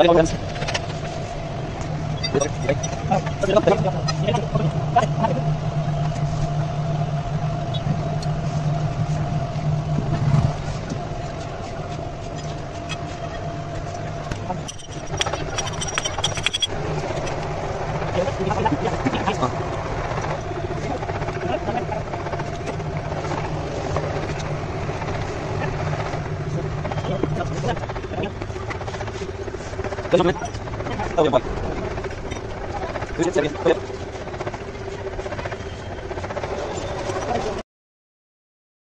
Terus, 来兄弟们到我这边过来边快点